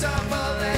suffer